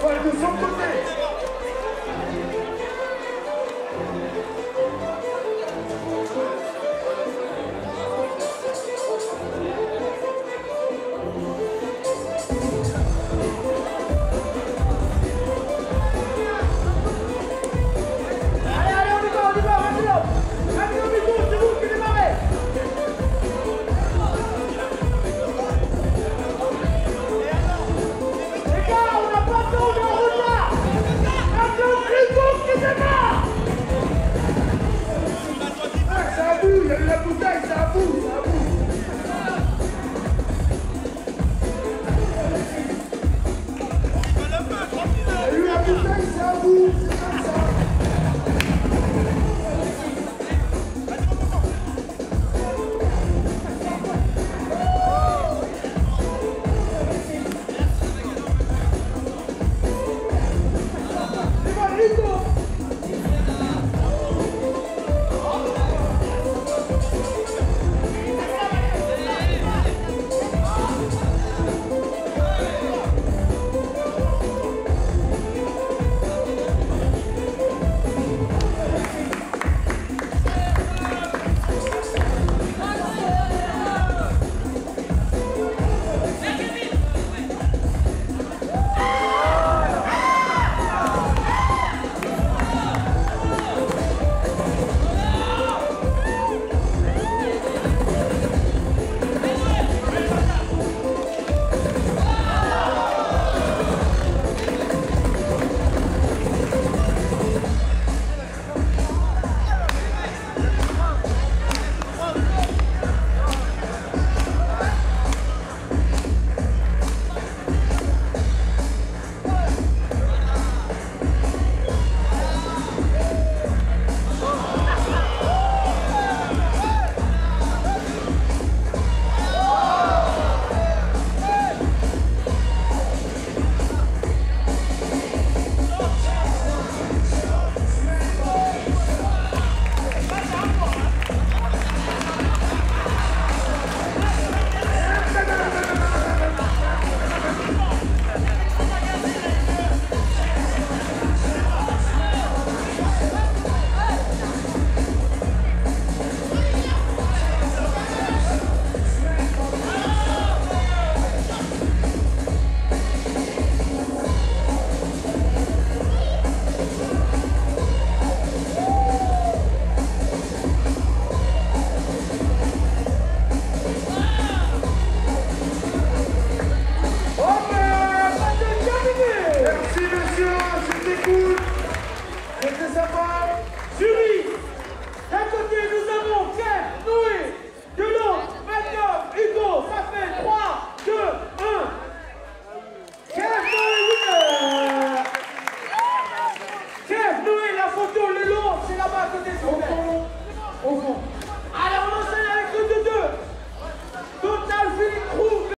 Voilà, de son côté la bouteille, ça vous, ça.